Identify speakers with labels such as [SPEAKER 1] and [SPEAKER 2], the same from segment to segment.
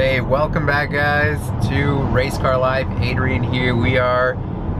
[SPEAKER 1] Hey, welcome back guys to Racecar Life. Adrian here. We are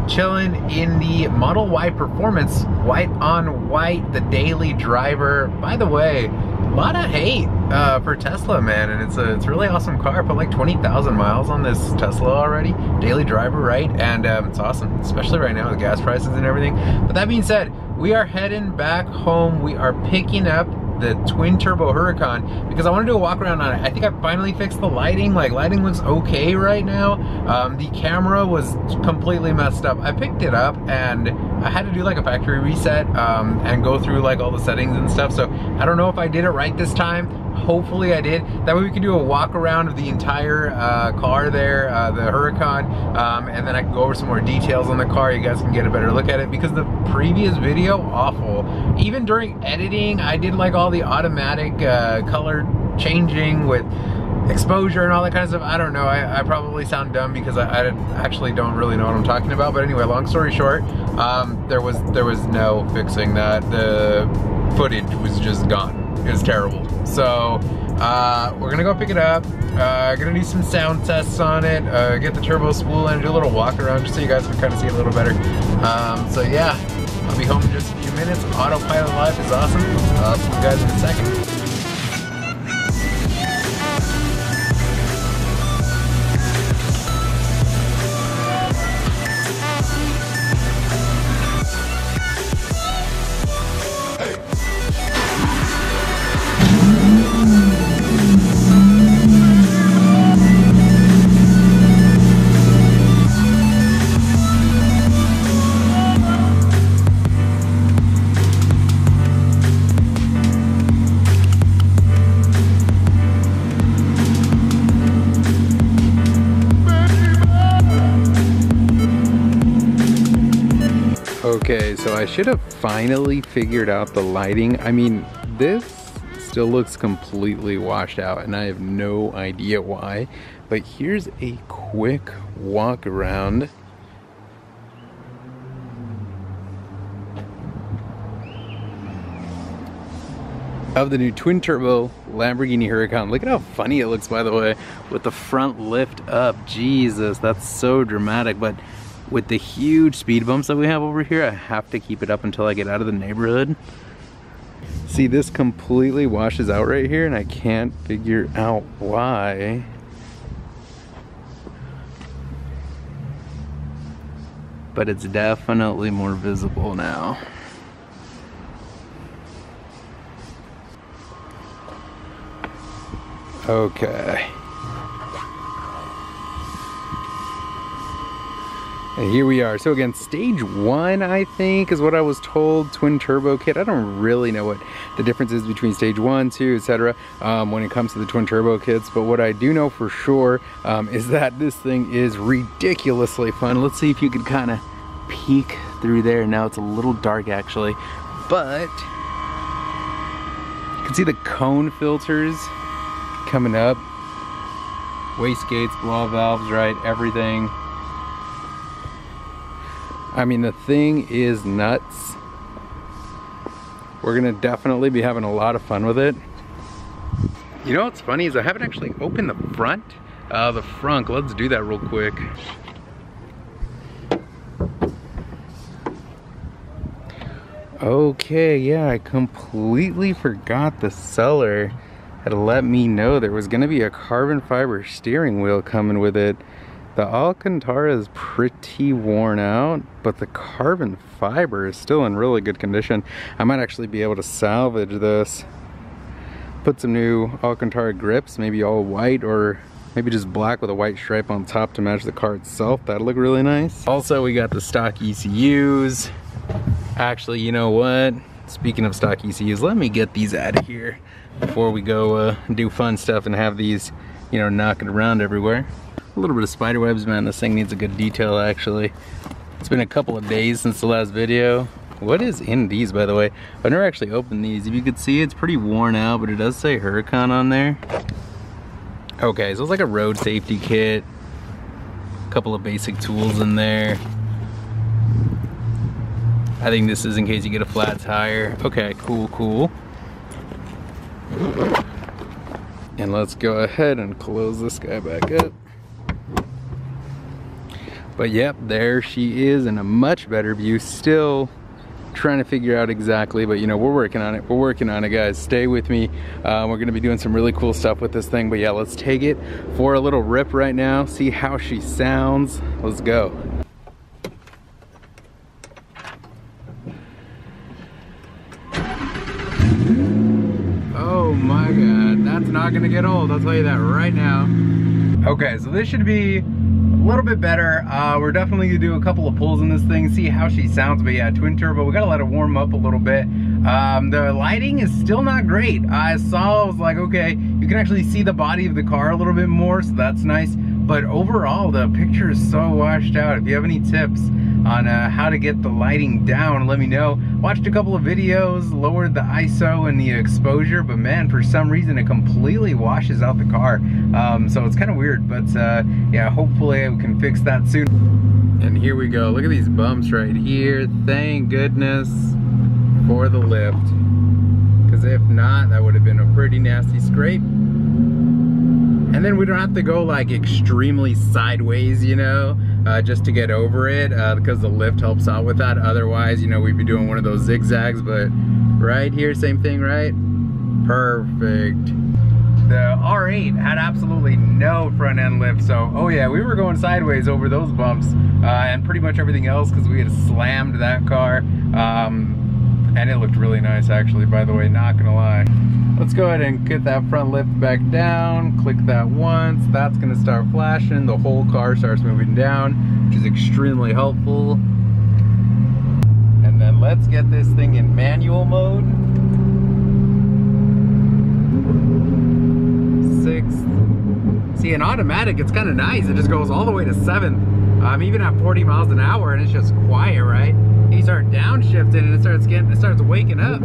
[SPEAKER 1] chilling in the Model Y Performance, white on white, the daily driver. By the way, a lot of hate uh, for Tesla, man, and it's a it's a really awesome car. I put like 20,000 miles on this Tesla already, daily driver, right? And um, it's awesome, especially right now with gas prices and everything. But that being said, we are heading back home. We are picking up the twin turbo Huracan because I want to do a walk around on it. I think I finally fixed the lighting. Like lighting looks okay right now. Um, the camera was completely messed up. I picked it up and I had to do like a factory reset um, and go through like all the settings and stuff. So I don't know if I did it right this time. Hopefully I did. That way we can do a walk around of the entire uh, car there, uh, the Huracan, um, and then I can go over some more details on the car. You guys can get a better look at it because the previous video, Even during editing, I did like all the automatic uh, color changing with exposure and all that kind of stuff. I don't know. I, I probably sound dumb because I, I, actually don't really know what I'm talking about. But anyway, long story short, um, there was there was no fixing that. The footage was just gone. It was terrible. So uh, we're gonna go pick it up. Uh, gonna do some sound tests on it, uh, get the turbo spool and do a little walk around just so you guys can kind of see it a little better. Um, so yeah, I'll be home in just minutes. Autopilot Life is awesome. I'll see you guys in a second. I should have finally figured out the lighting. I mean, this still looks completely washed out and I have no idea why. But here's a quick walk around. Of the new twin turbo Lamborghini Huracan. Look at how funny it looks by the way with the front lift up. Jesus, that's so dramatic. But with the huge speed bumps that we have over here, I have to keep it up until I get out of the neighborhood. See, this completely washes out right here and I can't figure out why. But it's definitely more visible now. Okay. And here we are. So again, stage one, I think, is what I was told, twin turbo kit. I don't really know what the difference is between stage one, two, etc. Um, when it comes to the twin turbo kits. But what I do know for sure um, is that this thing is ridiculously fun. Let's see if you could kind of peek through there. Now it's a little dark actually, but you can see the cone filters coming up. Wastegates, blow valves, right, everything. I mean, the thing is nuts. We're gonna definitely be having a lot of fun with it. You know what's funny is I haven't actually opened the front. Uh, the front, let's do that real quick. Okay, yeah, I completely forgot the seller had let me know there was gonna be a carbon fiber steering wheel coming with it. The Alcantara is pretty worn out, but the carbon fiber is still in really good condition. I might actually be able to salvage this. Put some new Alcantara grips, maybe all white or maybe just black with a white stripe on top to match the car itself. That'd look really nice. Also, we got the stock ECUs. Actually, you know what? Speaking of stock ECUs, let me get these out of here before we go uh, do fun stuff and have these, you know, knocking around everywhere. A little bit of spider webs, man. This thing needs a good detail, actually. It's been a couple of days since the last video. What is in these, by the way? I've never actually opened these. If you could see, it's pretty worn out, but it does say Huracan on there. Okay, so it's like a road safety kit. A couple of basic tools in there. I think this is in case you get a flat tire. Okay, cool, cool.
[SPEAKER 2] And let's go ahead and close this guy back up. But yep, there she is in a much better view. Still trying to figure out exactly, but you know, we're working on it. We're working on it, guys. Stay with me. Uh, we're gonna be doing some really cool stuff with this thing. But yeah, let's take it for a little rip right now, see how she sounds. Let's go. Oh my God, that's not gonna get old. I'll tell you that right now. Okay, so this should be little bit better. Uh, we're definitely gonna do a couple of pulls in this thing, see how she sounds. But yeah, twin turbo, we gotta let it warm up a little bit. Um, the lighting is still not great. I saw, I was like, okay, you can actually see the body of the car a little bit more, so that's nice. But overall, the picture is so washed out. If you have any tips on uh, how to get the lighting down, let me know. Watched a couple of videos, lowered the ISO and the exposure, but man, for some reason it completely washes out the car. Um, so it's kind of weird, but uh, yeah, hopefully we can fix that soon. And here we go. Look at these bumps right here. Thank goodness for the lift. Because if not, that would have been a pretty nasty scrape. And then we don't have to go like extremely sideways, you know, uh, just to get over it uh, because the lift helps out with that. Otherwise, you know, we'd be doing one of those zigzags, but right here, same thing, right? Perfect. The R8 had absolutely no front end lift, so oh yeah, we were going sideways over those bumps uh, and pretty much everything else because we had slammed that car. Um, and it looked really nice actually, by the way, not gonna lie. Let's go ahead and get that front lift back down, click that once, that's gonna start flashing, the whole car starts moving down, which is extremely helpful. And then let's get this thing in manual mode. Sixth. See, in automatic, it's kind of nice. It just goes all the way to seventh. Um, even at 40 miles an hour, and it's just quiet, right? You start downshifting, and it starts getting, it starts waking up.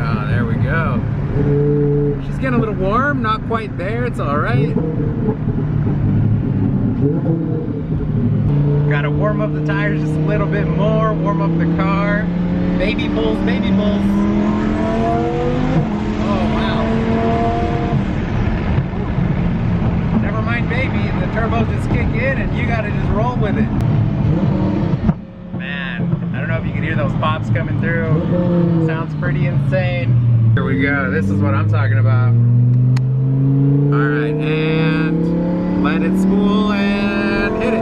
[SPEAKER 2] Oh, there we go. She's getting a little warm, not quite there. It's all right. Got to warm up the tires just a little bit more, warm up the car. Baby pulls, baby pulls. Oh, wow. Mind baby, the turbos just kick in and you got to just roll with it. Man, I don't know if you can hear those pops coming through. Sounds pretty insane. Here we go, this is what I'm talking about. All right, and let it spool and hit it.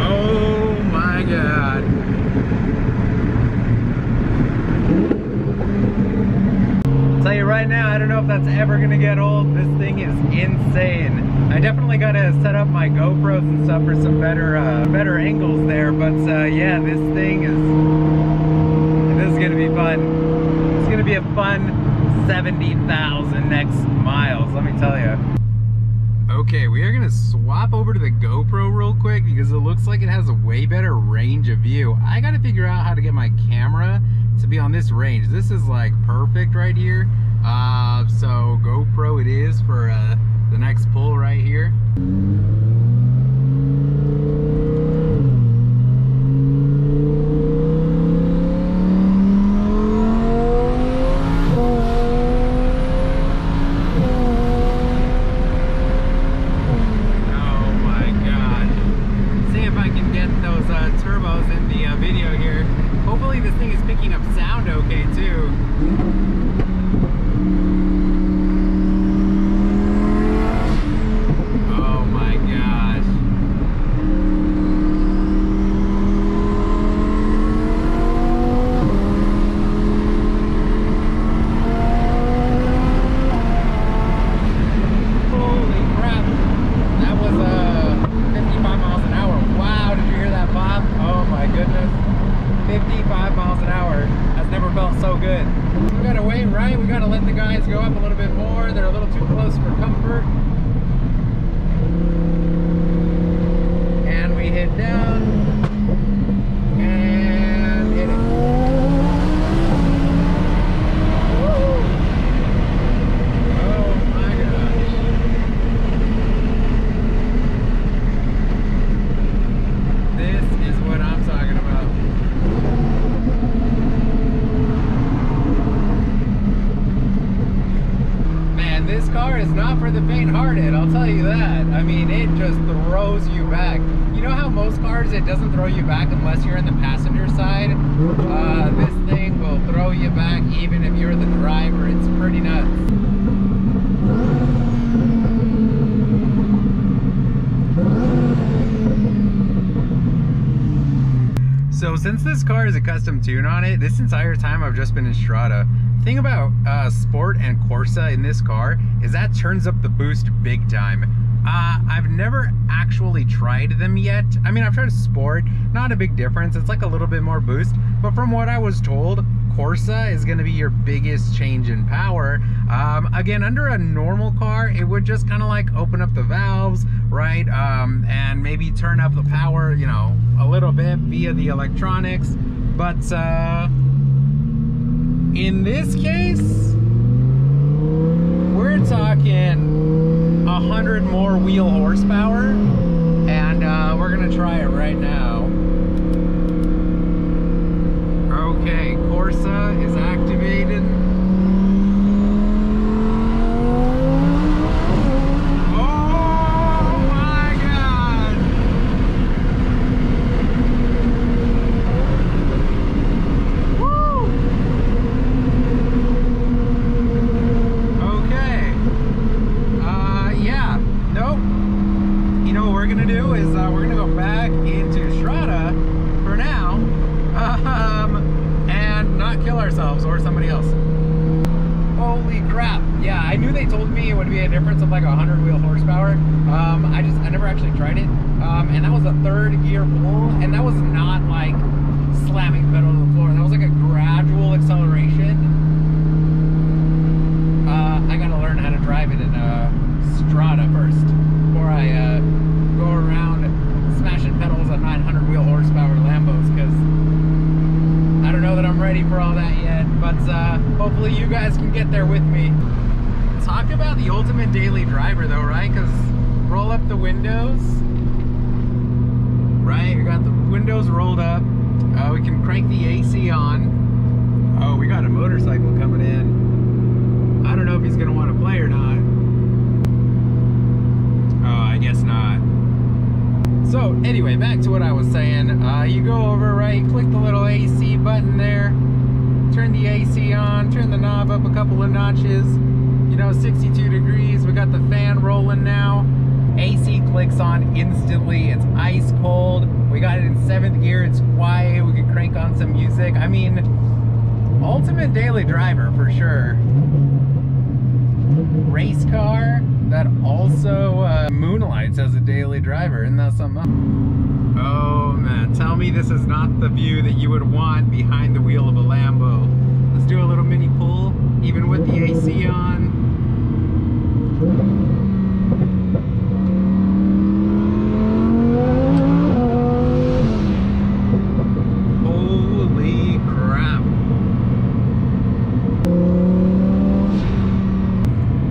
[SPEAKER 2] Oh my God. Tell you right now, I don't know if that's ever gonna get old. This thing is insane. I definitely gotta set up my GoPros and stuff for some better, uh, better angles there. But uh, yeah, this thing is, this is gonna be fun. It's gonna be a fun 70,000 next miles, let me tell you. Okay, we are gonna swap over to the GoPro real quick because it looks like it has a way better range of view. I gotta figure out how to get my camera to be on this range. This is like perfect right here. Uh, so GoPro it is for uh, the next pull right here. Oh my god. See if I can get those uh, turbos in the uh, video here. Hopefully this thing is picking up sound okay too. Oh my gosh. Holy crap. That was uh 55 miles an hour. Wow, did you hear that pop? Oh my goodness. 55 miles an hour. That's never felt so good. We gotta wait, right? We gotta let the guys go up a little bit more. They're a little too close for comfort. Hit down. And hit it. Oh my gosh. This is not for the faint-hearted, I'll tell you that. I mean, it just throws you back. You know how most cars, it doesn't throw you back unless you're in the passenger side? Uh, this thing will throw you back even if you're the driver. It's pretty nuts. So since this car is a custom tune on it, this entire time I've just been in Strada. Thing about uh, Sport and Corsa in this car is that turns up the boost big time. Uh, I've never actually tried them yet. I mean, I've tried Sport, not a big difference. It's like a little bit more boost. But from what I was told, Corsa is going to be your biggest change in power. Um, again, under a normal car, it would just kind of like open up the valves, right? Um, and maybe turn up the power, you know, a little bit via the electronics. But uh, in this case, we're talking 100 more wheel horsepower. And uh, we're to try it right now. Okay, Corsa is activated. Oh my god! Woo! Okay. Uh, yeah. Nope. You know what we're gonna do is uh, we're gonna go back into Strada for now, um, and not kill ourselves or somebody else. Holy crap! Yeah, I knew they told me it would be a difference of like a hundred wheel horsepower. Um, I just I never actually tried it, um, and that was a and that was not like slamming the pedal to the floor. That was like a gradual acceleration. Uh, I gotta learn how to drive it in a Strada first before I uh, go around smashing pedals on 900 wheel horsepower Lambos because I don't know that I'm ready for all that yet. But uh, hopefully you guys can get there with me. Talk about the ultimate daily driver though, right? Because roll up the windows. Right, we got the windows rolled up. Uh, we can crank the AC on. Oh, we got a motorcycle coming in. I don't know if he's gonna want to play or not. Oh, I guess not. So anyway, back to what I was saying. Uh, you go over, right, click the little AC button there, turn the AC on, turn the knob up a couple of notches, you know, 62 degrees. We got the fan rolling now. AC clicks on instantly. It's ice cold. We got it in seventh gear. It's quiet. We can crank on some music. I mean, ultimate daily driver for sure. Race car that also uh, moonlights as a daily driver. Isn't that something? Oh man, tell me this is not the view that you would want behind the wheel of a Lambo. Let's do a little mini pull, even with the AC on. Holy crap.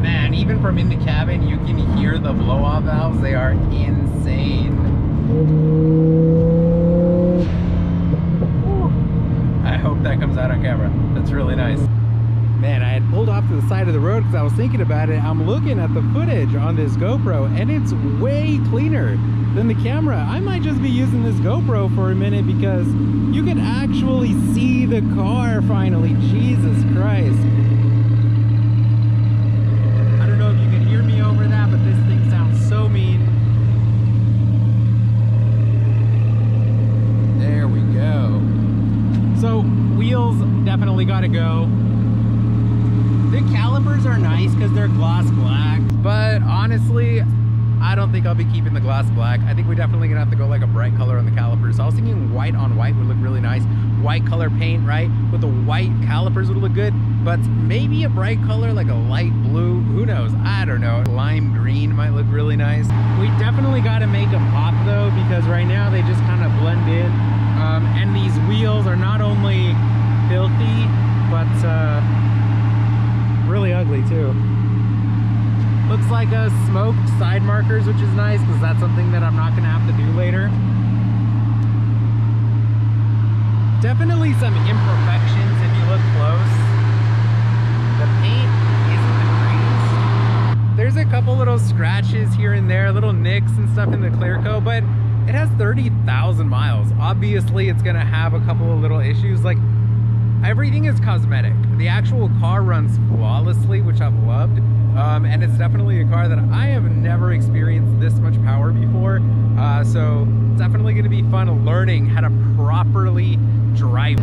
[SPEAKER 2] Man, even from in the cabin, you can hear the blow-off valves. They are insane. Whew. I hope that comes out on camera. That's really nice. Man, I had pulled off to the side of the road because I was thinking about it. I'm looking at the footage on this GoPro and it's way cleaner than the camera. I might just be using this GoPro for a minute because you can actually see the car finally. Jesus Christ. I don't know if you can hear me over that, but this thing sounds so mean. There we go. So, wheels definitely gotta go. The calipers are nice because they're gloss black, but honestly, I don't think I'll be keeping the gloss black. I think we're definitely gonna have to go like a bright color on the calipers. So I was thinking white on white would look really nice. White color paint, right? With the white calipers would look good, but maybe a bright color like a light blue, who knows? I don't know. Lime green might look really nice. We definitely gotta make them pop though, because right now they just kind of blend in. Um, and these wheels are not only filthy, but uh, really ugly too. Looks like a smoked side markers, which is nice because that's something that I'm not gonna have to do later. Definitely some imperfections if you look close. The paint isn't the greatest. There's a couple little scratches here and there, little nicks and stuff in the clear coat, but it has 30,000 miles. Obviously, it's gonna have a couple of little issues. Like, everything is cosmetic. The actual car runs flawlessly, which I've loved. Um, and it's definitely a car that I have never experienced this much power before. Uh, so it's definitely gonna be fun learning how to properly drive.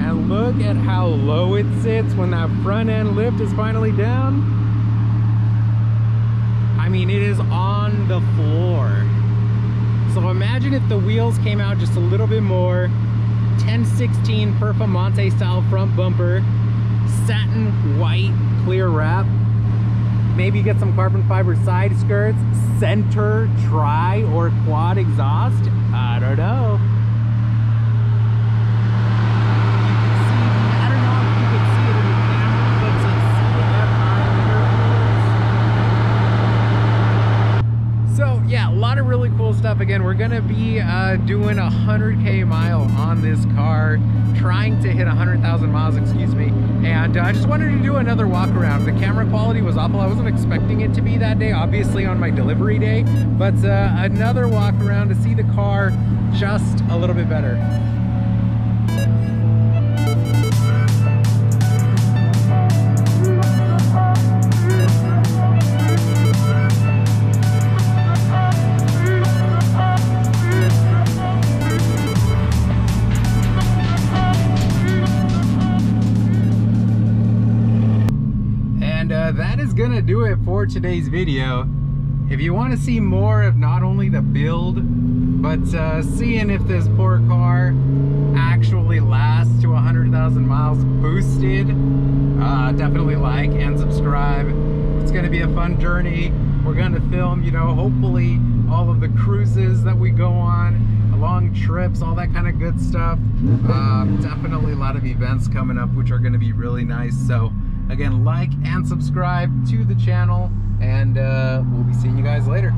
[SPEAKER 2] And look at how low it sits when that front end lift is finally down. I mean, it is on the floor. So imagine if the wheels came out just a little bit more. 1016 Performante style front bumper, satin white clear wrap. Maybe get some carbon fiber side skirts, center tri or quad exhaust. I don't know. Stuff again. We're gonna be uh, doing a 100k mile on this car trying to hit 100,000 miles excuse me. And uh, I just wanted to do another walk around. The camera quality was awful. I wasn't expecting it to be that day obviously on my delivery day but uh, another walk around to see the car just a little bit better gonna do it for today's video. If you want to see more of not only the build, but uh, seeing if this poor car actually lasts to 100,000 miles boosted, uh, definitely like and subscribe. It's gonna be a fun journey. We're gonna film, you know, hopefully all of the cruises that we go on, long trips, all that kind of good stuff. Uh, definitely a lot of events coming up, which are gonna be really nice. So Again, like and subscribe to the channel, and uh, we'll be seeing you guys later.